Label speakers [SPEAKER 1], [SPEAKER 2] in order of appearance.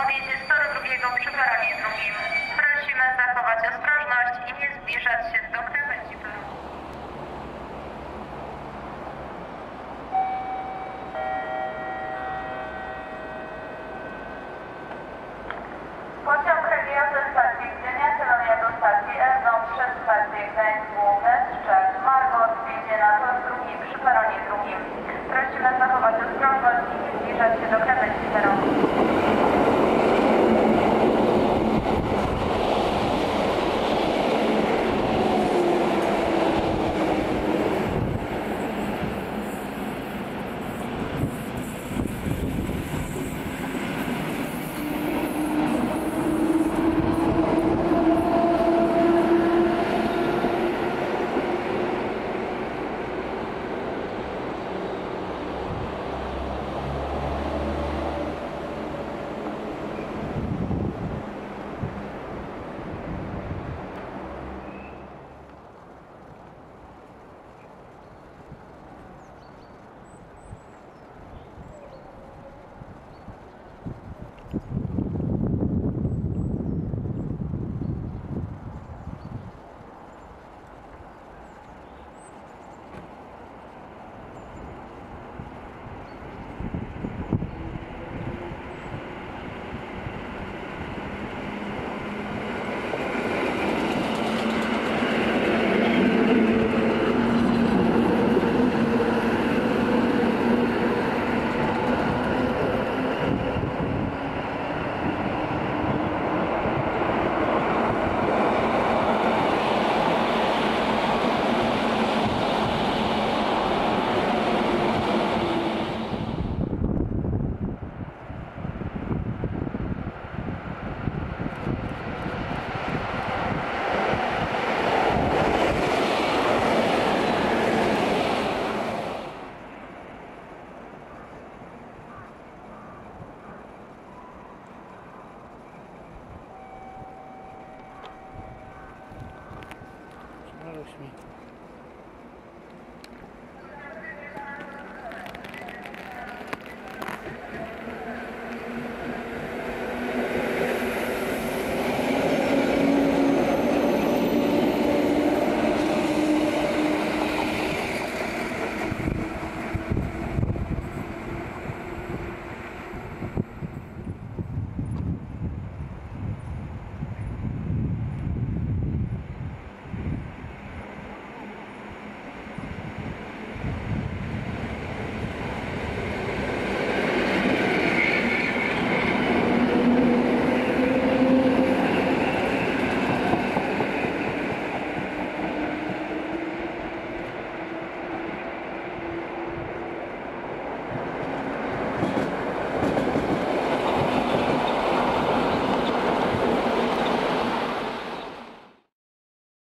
[SPEAKER 1] odjedzie z toru drugiego przy peronie drugim. Prosimy zachować ostrożność i nie zbliżać się do krawędzi peronu. Pociąg region ze stacji Gdynia celuje do stacji Elbląg przez stację Gdańsk Główny, Szczep, Margot wjedzie na tor drugi przy peronie drugim. Prosimy zachować ostrożność attention, okay?
[SPEAKER 2] push me.